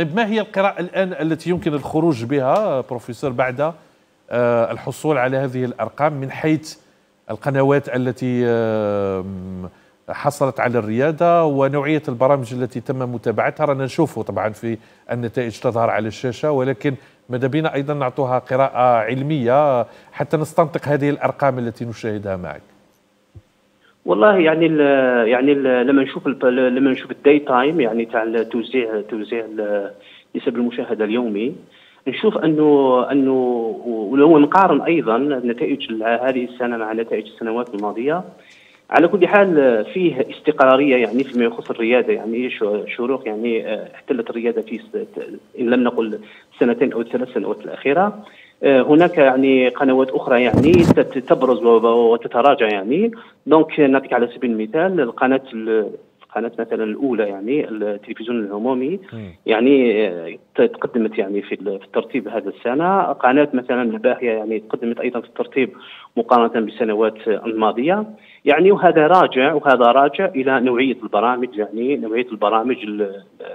طيب ما هي القراءة الآن التي يمكن الخروج بها بروفيسور بعد آه، الحصول على هذه الأرقام من حيث القنوات التي حصلت على الريادة ونوعية البرامج التي تم متابعتها؟ رانا نشوفه طبعا في النتائج تظهر على الشاشة ولكن ماذا بنا أيضا نعطوها قراءة علمية حتى نستنطق هذه الأرقام التي نشاهدها معك والله يعني ال يعني ال لما نشوف لما نشوف الداي تايم يعني تاع توزيع توزيع نسب المشاهدة اليومي نشوف انه أنه ولو نقارن أيضا نتائج هذه السنة مع نتائج السنوات الماضية. على كل حال فيه استقرارية يعني فيما يخص الريادة يعني شروق يعني احتلت الريادة في إن لم نقل سنتين أو ثلاث سنوات الأخيرة. هناك يعني قنوات أخرى يعني تبرز وتتراجع يعني. دونك نعطيك على سبيل المثال القناة القناة مثلا الأولى يعني التلفزيون العمومي. يعني آه، تقدمت يعني في الترتيب هذا السنة. قناة مثلا الباهية يعني تقدمت أيضا في الترتيب مقارنة بالسنوات الماضية. يعني وهذا راجع وهذا راجع إلى نوعية البرامج يعني نوعية البرامج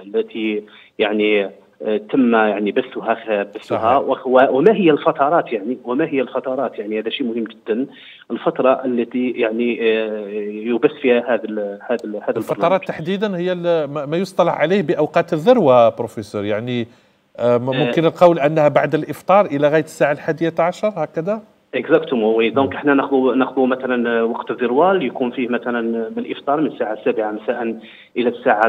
التي يعني تم يعني بثها بثها. وما هي الفترات يعني؟ وما هي الفترات يعني؟ هذا شيء مهم جدا. الفترة التي يعني آه، يبث فيها هذا هذا هذا الفترات تحديدا هي ما يصطلح عليه بأوقات الذروة بروفيسور. يعني آه، ممكن آه. القول أنها بعد الإفطار إلى غاية الساعة الحادية عشر هكذا؟ exactement oui donc إحنا ناخذ ناخذ مثلا وقت الذروة اللي يكون فيه مثلا من الإفطار من الساعة 7 مساء إلى الساعة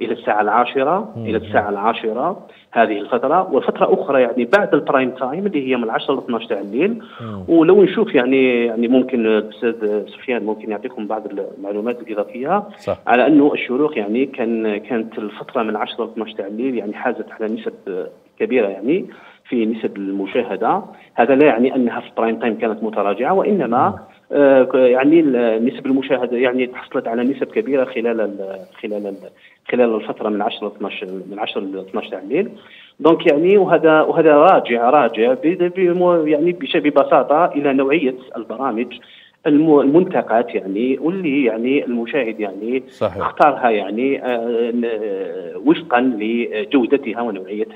إلى الساعة العاشرة إلى الساعة العاشرة هذه الفترة. وفتره أخرى يعني بعد ال prime time اللي هي من 10 ل 12 تاع الليل ولو نشوف يعني يعني ممكن الأستاذ سفيان ممكن يعطيكم بعض المعلومات الإضافية. صح. على أنه الشروق يعني كان كانت الفترة من 10 ل 12 تاع الليل يعني حازت على نسب كبيرة يعني. في نسب المشاهدة. هذا لا يعني أنها في ال prime time كانت متراجعة وإنما آه يعني نسب المشاهدة يعني تحصلت على نسب كبيرة خلال ال خلال ال خلال الفترة من 10 ل 12 من 10 ل 12 تاع الليل دونك يعني وهذا وهذا راجع راجع يعني ببساطة إلى نوعية البرامج المنتقات يعني واللي يعني المشاهد يعني صحيح. اختارها يعني آه، وفقا لجودتها ونوعيتها.